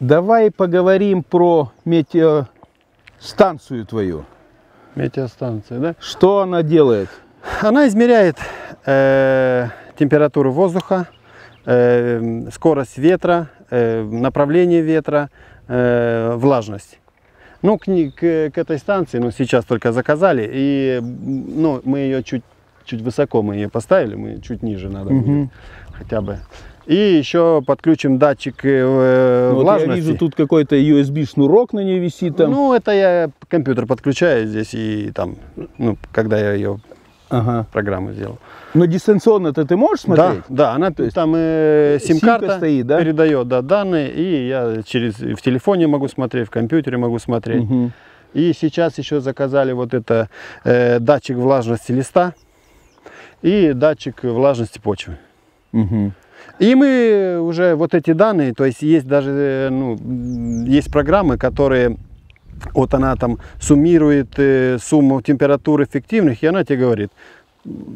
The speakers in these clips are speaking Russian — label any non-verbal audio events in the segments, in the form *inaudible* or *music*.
Давай поговорим про метеостанцию твою. Метеостанция, да? Что она делает? Она измеряет э, температуру воздуха, э, скорость ветра, э, направление ветра, э, влажность. Ну, к, к, к этой станции, ну, сейчас только заказали, и, ну, мы ее чуть, чуть высоко мы ее поставили, мы чуть ниже надо будет Мгм. хотя бы. И еще подключим датчик э, Ну, вот я влажности. вижу, тут какой-то USB шнурок на ней висит там. Ну, это я компьютер подключаю здесь и там, ну, когда я ее ага. программу сделал. Но дистанционно-то ты можешь смотреть? Да, да, она То есть там э, симка сим-карта стоит, да? передает да, данные, и я через в телефоне могу смотреть, в компьютере могу смотреть. Мгм. И сейчас еще заказали вот это э, датчик влажности листа и датчик влажности почвы. Мгм. И мы уже вот эти данные, то есть есть даже, э, ну, есть программы, которые, вот она там суммирует э, сумму температур эффективных, и она тебе говорит,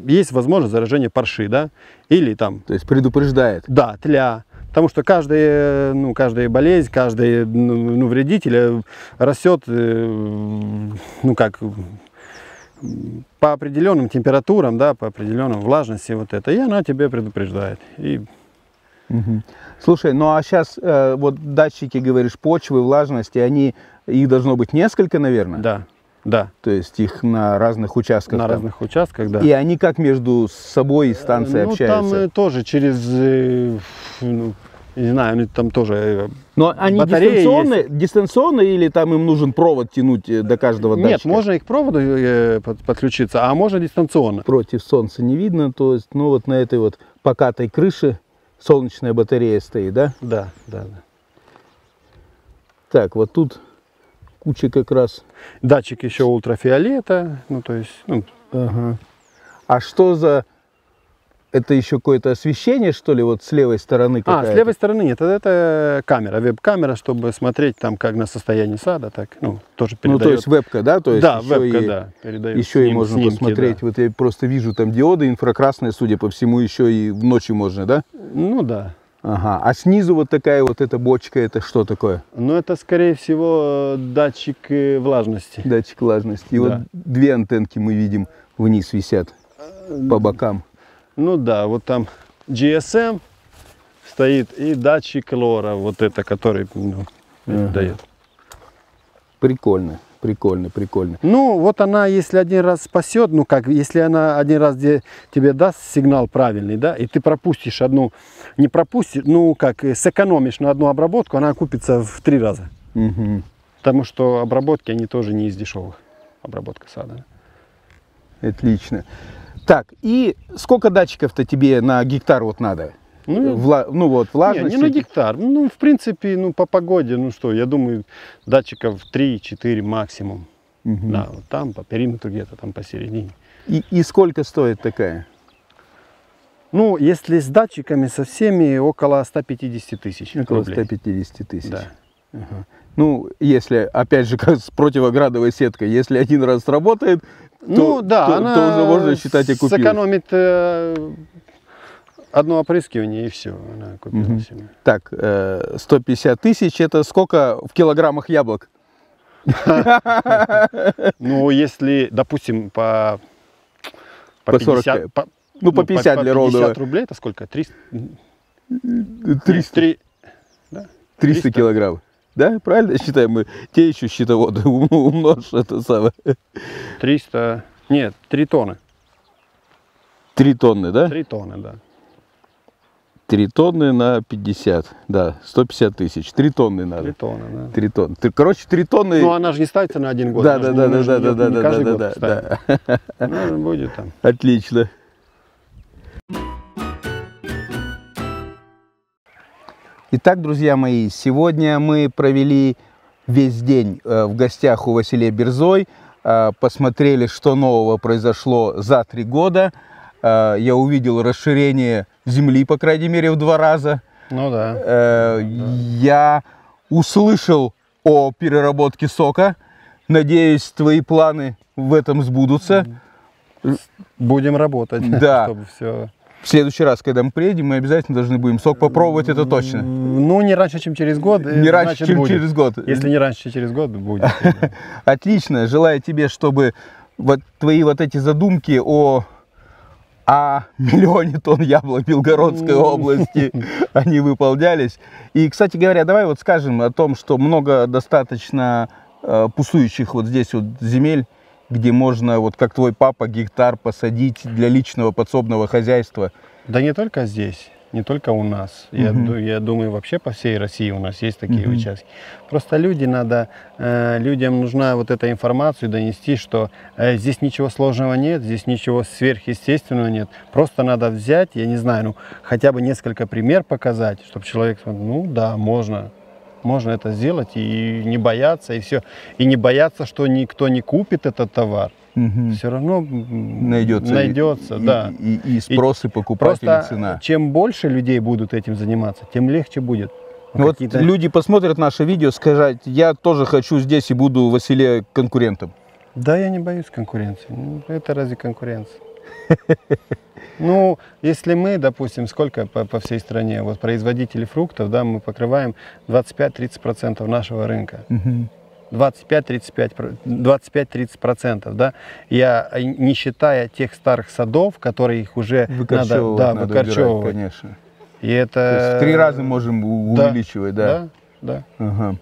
есть возможность заражения парши, да, или там То есть предупреждает. Да, тля. Потому что каждая, ну, каждая болезнь, каждый ну, ну, вредитель э, растет, э, ну как, по определенным температурам, да, по определенным влажности, вот это. И она тебе предупреждает. И Мгм. Слушай, ну а сейчас вот датчики, говоришь, почвы, влажности, они, их должно быть несколько, наверное? да, да, То есть их на разных участках на там. разных участках, да. И они как между собой и станцией ну, общаются? там э, тоже через, э, ну, не знаю, они там тоже э, Но они батареи дистанционные, дистанционные или там им нужен провод тянуть э, до каждого Нет, датчика? можно и к проводу э, под- подключиться, а можно дистанционно. Против солнца не видно, то есть, ну вот на этой вот покатой крыше солнечная батарея стоит, да? Да, да, да. Так, вот тут куча как раз. Датчик еще ультрафиолета, ну то есть, ну, Ага. А что за... Это еще какое-то освещение, что ли, вот с левой стороны А, с левой стороны нет, это, камера, веб-камера, чтобы смотреть там как на состояние сада, так, ну, тоже Ну, передает. то есть вебка, да? То есть да, еще вебка, и, да, передает. Еще и сним- можно снимки, посмотреть. да. Вот я просто вижу там диоды инфракрасные, судя по всему, еще и ночью можно, да? Ну да. Ага. А снизу вот такая вот эта бочка, это что такое? Но это, скорее всего, датчик э, влажности. Датчик влажности. И Да. вот две антенки мы видим вниз висят по бокам. Ну да, вот там GSM стоит и датчик лора, вот это, который ну, Ага. дает. Прикольно, прикольно, прикольно. Ну, вот она, если один раз спасет, ну как, если она один раз где тебе даст сигнал правильный, да, и ты пропустишь одну, не пропустишь, ну как, э, сэкономишь на одну обработку, она окупится в три раза. Мгм. Потому что обработки, они тоже не из дешевых. Обработка сада. Отлично. Так, и сколько датчиков-то тебе на гектар вот надо? Ну, Вла- ну вот, не, влажность. не на гектар. Ну, в принципе, ну, по погоде, ну что, я думаю, датчиков 3-4 максимум. Мгм. Да, вот там по периметру где-то, там посередине. И, и сколько стоит такая? Ну, если с датчиками со всеми, около 150 тысяч Около рублей. 150 тысяч. Да. Ага. Ну, если, опять же, *laughs* как с противоградовой сеткой, если один раз сработает, Ну то, да, то- она то уже можно считать окупилась. сэкономит э, одно опрыскивание и все, она купила Мгм. себе. Так, э, 150 тысяч, это сколько в килограммах яблок? *laughs* Ну, если, допустим, по, По 40, по, Ну, по 50 для ровного. 50 рублей, это сколько? 300? 300, 3, 300 300. килограмм. Да, правильно считаем мы? Те еще счетоводы *laughs* ум- умножь это самое. 300, нет, 3 тонны. 3 тонны, да? 3 тонны, да. 3 тонны на 50, да, 150 тысяч. 3 тонны 3 надо. тонны, да. 3 тонны. Короче, 3 тонны. Ну, она же не ставится на один год. да, да, да, да, да, да, да, да, да, да. Ну, будет там. Отлично. Итак, друзья мои, сегодня мы провели весь день э, в гостях у Василия Берзой, э, посмотрели, что нового произошло за три года. Э, Я увидел расширение земли, по крайней мере, в два раза. Ну да. Я услышал о переработке сока. Надеюсь, твои планы в этом сбудутся. Будем работать, *laughs* Да. чтобы все. В следующий раз, когда мы приедем, мы обязательно должны будем сок попробовать, это точно. Ну, не раньше, чем через год. Не раньше, значит, чем будет. через год. Если не раньше, чем через год, будет. *laughs* Отлично. Желаю тебе, чтобы вот твои вот эти задумки о, о миллионе тонн яблок Белгородской области, *laughs* они выполнялись. И, кстати говоря, давай вот скажем о том, что много достаточно э, пустующих вот здесь вот земель, где можно, вот как твой папа, гектар посадить для личного подсобного хозяйства. Да не только здесь, не только у нас. Я, Мгм. ду- я думаю, вообще по всей России у нас есть такие Мгм. участки. Просто люди надо, э, людям нужна вот эта информация донести, что э, здесь ничего сложного нет, здесь ничего сверхъестественного нет. Просто надо взять, я не знаю, ну хотя бы несколько пример показать, чтобы человек, сказал, ну да, можно, можно это сделать и не бояться и все, и не бояться, что никто не купит этот товар. Мгм. Все равно Найдется, найдется, и, да. И, и- и спрос, и покупатель, и цена. чем больше людей будут этим заниматься, тем легче будет. Ну Вот люди посмотрят наше видео, скажут, я тоже хочу здесь и буду Василия конкурентом. Да, я не боюсь конкуренции. Ну, это разве конкуренция? *laughs* Ну, если мы, допустим, сколько по, по всей стране, вот производители фруктов, да, мы покрываем 25-30% нашего рынка. 25-35, про- 25-30%, да, я э, не считая тех старых садов, которые их уже надо, Выкорчевывать да, надо убирать, выкорчевывать. конечно. И это... То есть в три раза можем увеличивать, да. Да, да. Ага.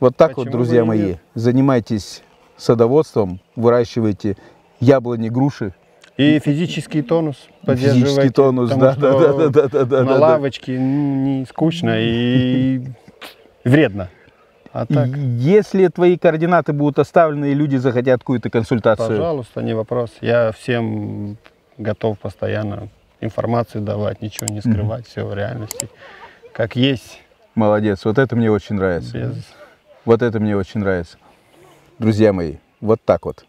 Вот так вот, Почему друзья бы и мои, нет? занимайтесь садоводством, выращивайте яблони, груши, И физический тонус физический тонус, да, да, что да, да, да, да, На да, да. лавочке м, не скучно и вредно. А так, Если твои координаты будут оставлены, и люди захотят какую-то консультацию, пожалуйста, не вопрос. Я всем готов постоянно информацию давать, ничего не скрывать, все в реальности. Как есть, молодец, вот это мне очень нравится. без Вот это мне очень нравится. Друзья мои, вот так вот.